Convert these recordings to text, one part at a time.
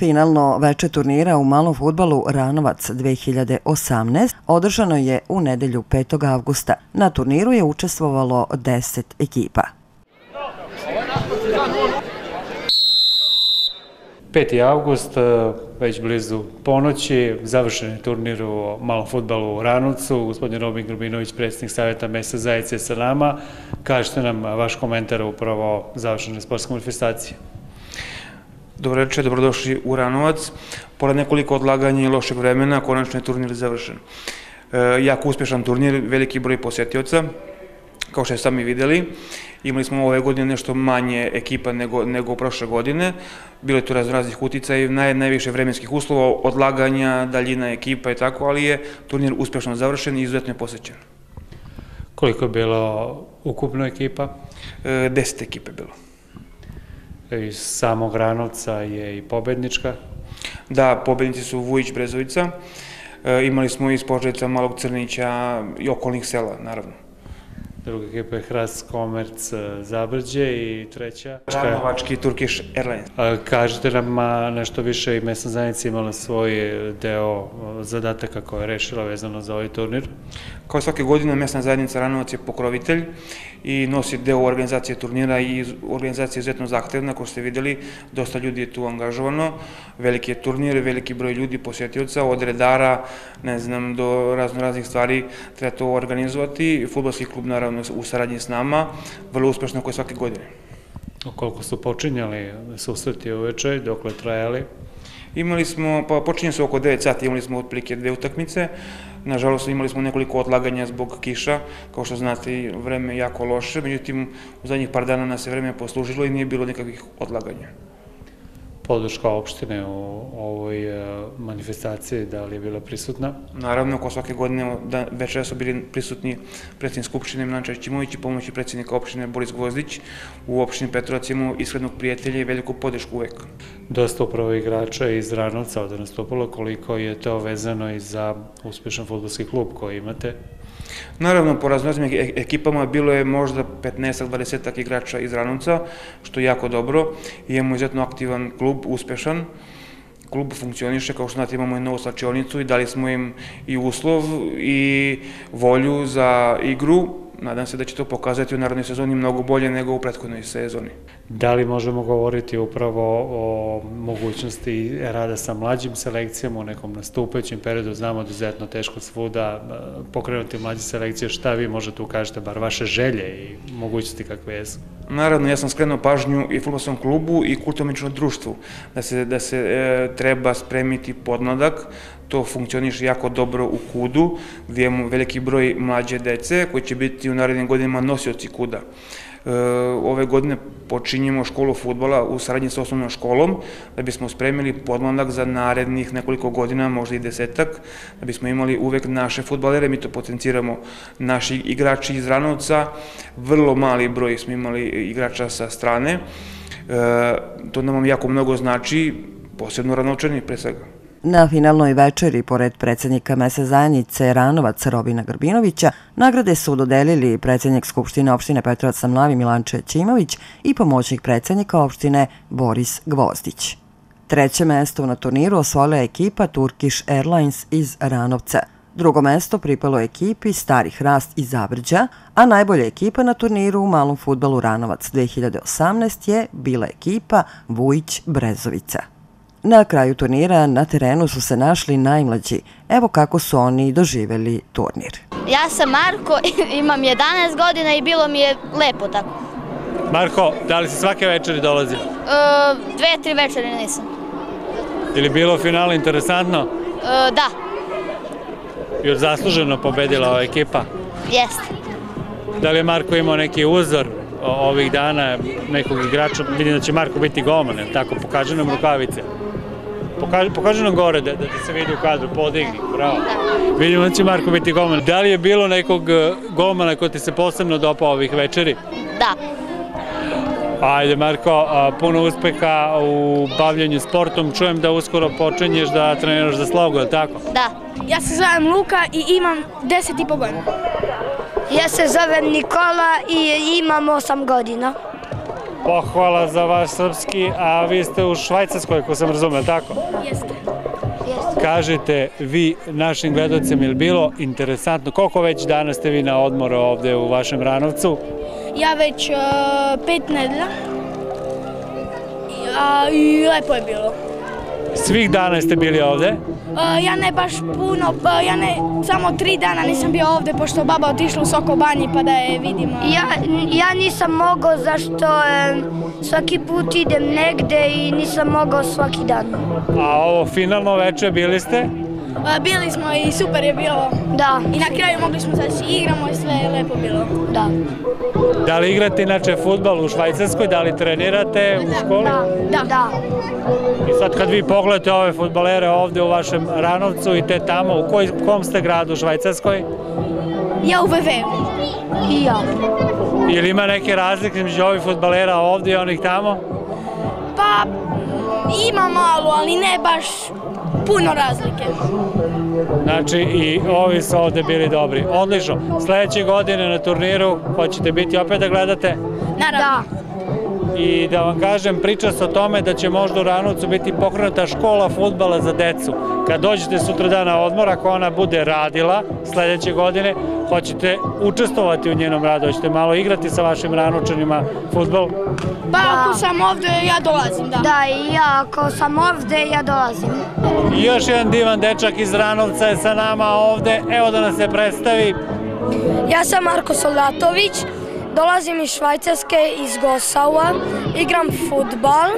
Finalno veče turnira u malom futbalu Ranovac 2018 održano je u nedelju 5. avgusta. Na turniru je učestvovalo 10 ekipa. 5. avgust, e, već blizu ponoći, završen je turnir u malom futbalu u Ranovcu. Gospodin Robin Grubinović, predsjednik Savjeta Mesa Zajice sa nama. Kažete nam vaš komentar upravo završene sportske manifestacije. Dobro reče, dobrodošli u Ranovac. Pored nekoliko odlaganja i lošeg vremena, konačno je turnir završen. E, jako uspješan turnir, veliki broj posjetioca, kao što je sami videli. Imali smo ove godine nešto manje ekipa nego, nego prošle godine. Bilo je tu raz, raznih utica i naj, najviše vremenskih uslova, odlaganja, daljina ekipa i tako, ali je turnir uspješno završen i izuzetno je posjećen. Koliko je bilo ukupno ekipa? E, deset ekipe bilo iz samog Ranovca je i pobednička. Da, pobednici su Vujić Brezovica, e, imali smo iz Poževica Malog Crnića i okolnih sela, naravno. Druga ekipa je Hras Komerc Zabrđe i treća... Ranovački Turkish Airlines. Kažete nam nešto više i mesna zajednica imala svoj deo zadataka koje je rešila vezano za ovaj turnir? Kao svake godine mesna zajednica Ranovac je pokrovitelj i nosi deo organizacije turnira i organizacija je izuzetno zahtevna, kao ste videli, dosta ljudi je tu angažovano, veliki je turnir, veliki broj ljudi, posjetioca, od redara, ne znam, do razno raznih stvari treba to organizovati. Futbolski klub naravno u saradnji s nama, vrlo uspešno koje svake godine. Koliko su počinjali susreti uveče, dokle trajali? Imali smo, pa počinje se oko 9 sati, imali smo otprilike dve utakmice, nažalost imali smo nekoliko odlaganja zbog kiša, kao što znate vreme je jako loše, međutim u zadnjih par dana nas je vreme poslužilo i nije bilo nekakvih odlaganja podrška opštine u ovoj e, manifestaciji, da li je bila prisutna? Naravno, ko svake godine da, večera su bili prisutni predsjednik Skupštine Milan Čimović i pomoći predsjednika opštine Boris Gvozdić. U opštini Petrovac imamo iskrednog prijatelja i veliku podršku uvek. Dosta upravo igrača iz Ranovca ovde nastupilo, koliko je to vezano i za uspešan futbolski klub koji imate? Naravno, po raznoraznim e, ekipama bilo je možda 15-20 igrača iz Ranovca, što je jako dobro. Imamo izuzetno aktivan klub, uspešan. Klub funkcioniše, kao što znate imamo i novu slačionicu i dali smo im i uslov i volju za igru nadam se da će to pokazati u narodnoj sezoni mnogo bolje nego u prethodnoj sezoni. Da li možemo govoriti upravo o mogućnosti rada sa mlađim selekcijama u nekom nastupajućem periodu? Znamo da izuzetno teško svuda e, pokrenuti mlađe selekcije. Šta vi možete ukažete, bar vaše želje i mogućnosti kakve jesu? Naravno, ja sam skrenuo pažnju i futbolskom klubu i kulturničnom društvu da se, da se e, treba spremiti podmladak, to funkcioniše jako dobro u kudu, gdje imamo veliki broj mlađe dece koji će biti u narednim godinama nosioci kuda. E, ove godine počinjemo školu futbola u saradnji sa osnovnom školom, da bismo spremili podmladak za narednih nekoliko godina, možda i desetak, da bismo imali uvek naše futbalere, mi to potenciramo naši igrači iz Ranovca, vrlo mali broj smo imali igrača sa strane, e, to nam jako mnogo znači, posebno Ranovčani pre svega. Na finalnoj večeri, pored predsednika Mese zajednice Ranovac Robina Grbinovića, nagrade su dodelili predsednik Skupštine opštine Petrovac Samlavi Milanče Ćimović i pomoćnik predsednika opštine Boris Gvozdić. Treće mesto na turniru osvojila je ekipa Turkish Airlines iz Ranovca. Drugo mesto pripalo ekipi Stari Hrast iz Zabrđa, a najbolja ekipa na turniru u malom futbalu Ranovac 2018 je bila ekipa Vujić Brezovica. Na kraju turnira na terenu su se našli najmlađi. Evo kako su oni doživeli turnir. Ja sam Marko, imam 11 godina i bilo mi je lepo tako. Marko, da li si svake večeri dolazi? E, dve, tri večeri nisam. Ili bilo finale interesantno? E, da. Još zasluženo pobedila ova ekipa? Jeste. Da li je Marko imao neki uzor ovih dana nekog igrača? Vidim da će Marko biti golman, tako? Pokaže nam rukavice. Pokaži, pokaži nam gore da, da se vidi u kadru, podigni, bravo. Vidimo da će Marko biti golman. Da li je bilo nekog e, golmana koji ti se posebno dopao ovih večeri? Da. Ajde Marko, puno uspeha u bavljanju sportom. Čujem da uskoro počinješ da treniraš za slogu, je li tako? Da. Ja se zovem Luka i imam 10 i po godina. Ja se zovem Nikola i imam 8 godina. Pohvala za vaš srpski, a vi ste u Švajcarskoj, ako sam razumeo, tako? Jeste. Jeste. Kažite vi našim gledocima, je li bilo interesantno, koliko već dana ste vi na odmoru ovde u vašem Ranovcu? Ja već uh, pet nedelja. A, I lepo je bilo. Svih dana ste bili ovde? Uh, ja ne baš puno, pa ja ne, samo tri dana nisam bio ovde pošto baba otišla u Soko banji pa da je vidimo. Ja, ja nisam mogao zašto e, svaki put idem negde i nisam mogao svaki dan. A ovo finalno veče bili ste? Uh, bili smo i super je bilo. Da, I na kraju mogli smo da se igramo i sve je lepo bilo. da. Da li igrate inače futbal u Švajcarskoj, da li trenirate u školi? Da. Da. I sad kad vi pogledate ove futbalere ovde u vašem Ranovcu i te tamo, u koj, kom ste gradu u Švajcarskoj? Ja u VV. I ja. Ili ima neke razlike između ovih futbalera ovde i onih tamo? Pa ima malo, ali ne baš puno razlike. Znači i ovi su ovde bili dobri. Odlično. Sledeće godine na turniru hoćete biti opet da gledate? Naravno. Da. I da vam kažem, priča se o tome da će možda u Ranovcu biti pokrenuta škola futbala za decu. Kad dođete sutra dana odmor, ako ona bude radila sledeće godine, hoćete učestvovati u njenom radu, hoćete malo igrati sa vašim Ranovčanima futbal. Pa ako sam ovde, ja dolazim, da. Da, i ja ako sam ovde, ja dolazim. I još jedan divan dečak iz Ranovca je sa nama ovde. Evo da nas se predstavi. Ja sam Marko Soldatović, dolazim iz Švajcarske, iz Gosaua, igram futbal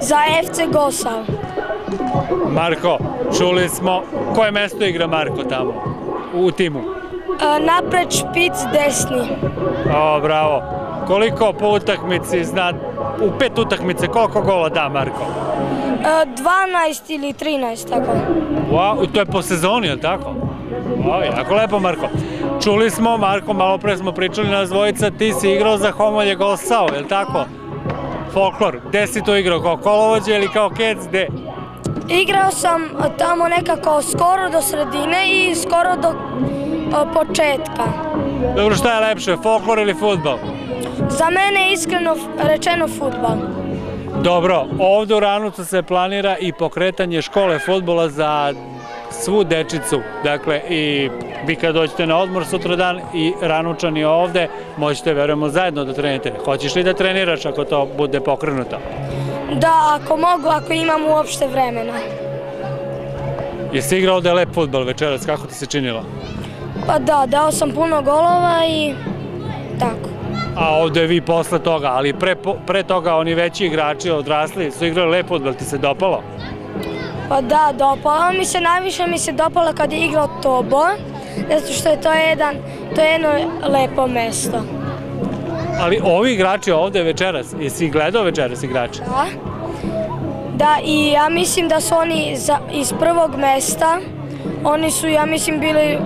za FC Gosau. Marko, čuli smo, koje mesto igra Marko tamo u timu? E, Napred špic desni. O, bravo. Koliko po utakmici zna, u pet utakmice, koliko gola da Marko? E, 12 ili 13, tako. Wow, to je po sezoni, je li tako? Wow, jako lepo, Marko. Čuli smo, Marko, malo pre smo pričali na dvojica, ti si igrao za Homolje Golsao, je li tako? Folklor, gde si to igrao, kao kolovođe ili kao kec, gde? Igrao sam tamo nekako skoro do sredine i skoro do početka. Dobro, šta je lepše, folklor ili futbal? Za mene je iskreno rečeno futbal. Dobro, ovde u Ranucu se planira i pokretanje škole futbola za svu dečicu. Dakle, i vi kad dođete na odmor sutra dan i Ranučani ovde, možete, verujemo, zajedno da trenirate. Hoćeš li da treniraš ako to bude pokrenuto? Da, ako mogu, ako imam uopšte vremena. Jesi igrao ovde lep futbal večeras, kako ti se činilo? Pa da, dao sam puno golova i tako. A ovde vi posle toga, ali pre, pre toga oni veći igrači odrasli su igrali lep futbal, ti se dopalo? Pa da, dopala mi se, najviše mi se dopala kad je igrao Tobo, zato što je to jedan, to je jedno lepo mesto. Ali ovi igrači ovde večeras, jesi gledao večeras igrače? Da. Da, i ja mislim da su oni za, iz prvog mesta, oni su, ja mislim, bili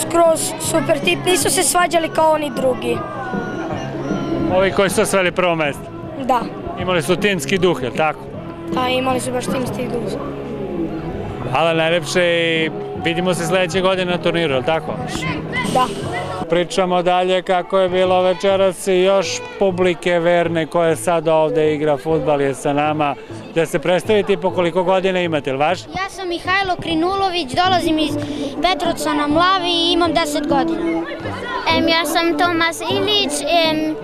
skroz super tip, nisu se svađali kao oni drugi. Ovi koji su osveli prvo mesto. Da, Imali su timski duh, je li tako? a imali su baš tim stil Hvala najlepše i vidimo se sledeće godine na turniru, je li tako? Da. Pričamo dalje kako je bilo večeras i još publike verne koje sad ovde igra futbal je sa nama. Da se predstavite po koliko godina imate, ili vaš? Ja sam Mihajlo Krinulović, dolazim iz Petrovca na Mlavi i imam 10 godina. Em, ja sam Tomas Ilić em,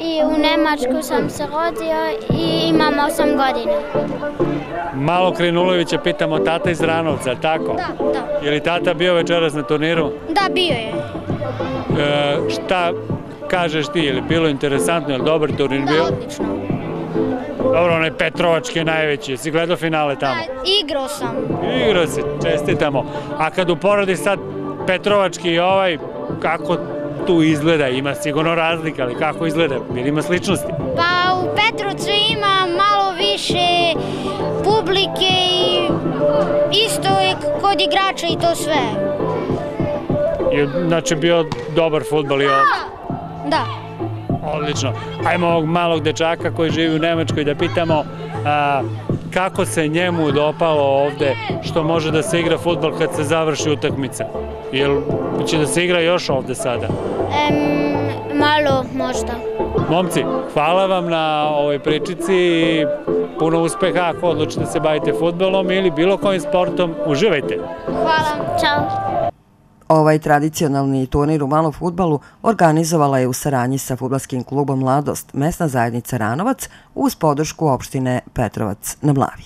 i u Nemačku sam se rodio i imam 8 godina. Malo Krinulovića pitamo tata iz Ranovca, tako? Da, da. Je li tata bio večeras na turniru? Da, bio je. E, šta kažeš ti, je li bilo interesantno, je li dobar turnir Da, bio? odlično. Dobro, onaj Petrovački najveći, jesi gledao finale tamo? Da, igrao sam. Igrao se, čestitamo. A kad uporedi sad Petrovački i ovaj, kako tu izgleda? Ima sigurno razlika, ali kako izgleda? Ili ima sličnosti? Pa u Petrovcu ima malo više publike i isto je kod igrača i to sve. Je, znači bio dobar futbol i ovdje. Da. Odlično. Ajmo ovog malog dečaka koji živi u Nemačkoj da pitamo a, kako se njemu dopalo ovde što može da se igra futbol kad se završi utakmica. Jel će da se igra još ovde sada? Em, malo možda. Momci, hvala vam na ovoj pričici i puno uspeha ako odlučite da se bavite futbolom ili bilo kojim sportom. Uživajte! Hvala. Ćao. Ovaj tradicionalni turnir u malom futbalu organizovala je u saranji sa futbalskim klubom Mladost, mesna zajednica Ranovac, uz podršku opštine Petrovac na Mlavi.